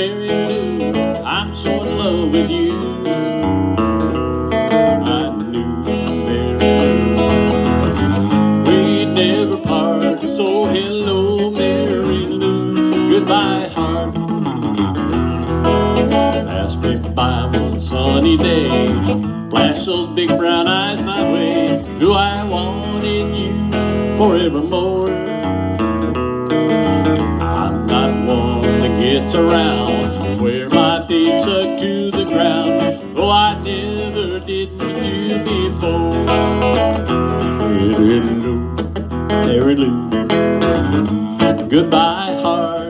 Mary Lou, I'm so in love with you. We'd never part. So hello, Mary Lou, goodbye, heart. Passed me by one sunny day, flashed those big brown eyes my way. Do I wanted you forevermore? Never did with you before. Mary Lou, goodbye, heart,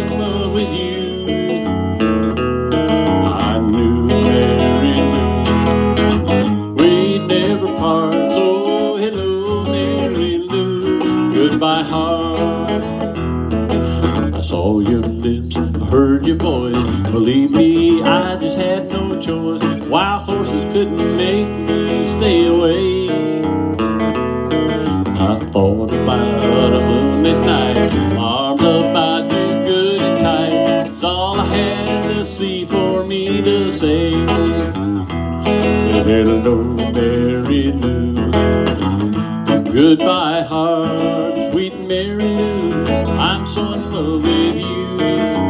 in love with you. I knew Mary Lou. We'd never part. So hello, Mary Lou. Goodbye, heart. I saw your lips, I heard your voice. Believe me, I just had no choice. Wild horses couldn't make me stay away. I thought about a moonlit night, arms about see for me to say. Hello, Mary Lou. Goodbye, heart, sweet Mary Lou. I'm so in love with you.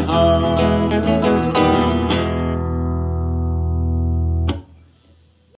Oh.